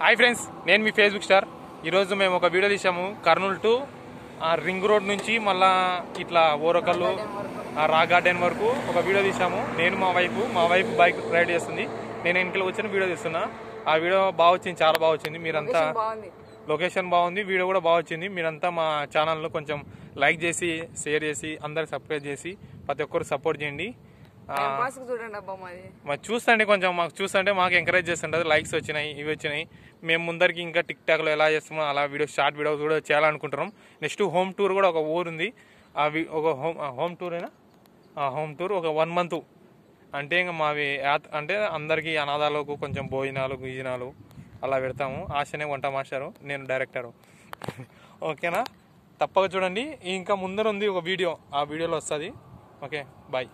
Hi friends నేను మీ Facebook star ఈరోజు మేము ఒక వీడియో తీసాము కర్నూలు టు ఆ రింగ్ రోడ్ నుంచి మళ్ళా ఇట్లా ఓరకల్లు ఆ రా గార్డెన్ వరకు ఒక వీడియో తీసాము నేను మా వైఫ్ మా వైఫ్ బైక్ రైడ్ చేస్తుంది. నేను ఇంట్లో వచ్చిన వీడియో తీస్తున్నా. ఆ వీడియో బాగా వచ్చింది చాలా బాగా వచ్చింది. మీరంతా లొకేషన్ బాగుంది. వీడియో కూడా బాగా వచ్చింది. మీరంతా మా ఛానల్ను కొంచెం లైక్ చేసి షేర్ చేసి అందరికి సబ్స్క్రైబ్ చేసి ప్రతి ఒక్కరు సపోర్ట్ చేయండి. చూడండి అబ్బా మాది. మరి చూస్తుంటే కొంచెం మాకు చూస్తుంటే మాకు ఎంకరేజ్ చేస్తుంటుంది లైక్స్ వచ్చినాయి ఇవి వచ్చినాయి. మేము ముందరికి ఇంకా టిక్ టాక్లో ఎలా చేస్తామో అలా వీడియో షార్ట్ వీడియోస్ కూడా చేయాలనుకుంటున్నాం. నెక్స్ట్ హోమ్ టూర్ కూడా ఒక ఊరు ఉంది ఆ వి- ఒక హోమ్ హోమ్ టూర్ అయినా హోమ్ టూర్ ఒక వన్ మంత్ అంటే ఇంకా మావి అంటే అందరికీ అనాథాలకు కొంచెం భోజనాలు గిజనాలు అలా పెడతాము. ఆశనే వంట మాస్టారు. నేను డైరెక్టరు ఓకేనా? తప్పక చూడండి. ఇంకా ముందర ఉంది ఒక వీడియో ఆ వీడియోలో వస్తుంది. Okay bye